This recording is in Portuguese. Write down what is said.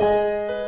Música